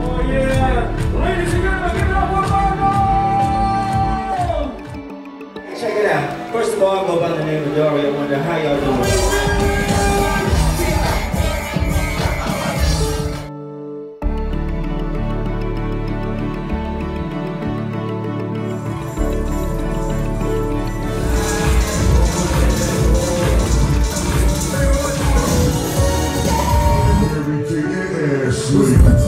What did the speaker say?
Oh yeah! Ladies and gentlemen, give up! Check it out. First of all, I go by the name of Dario Wonder. How y'all doing? sweet.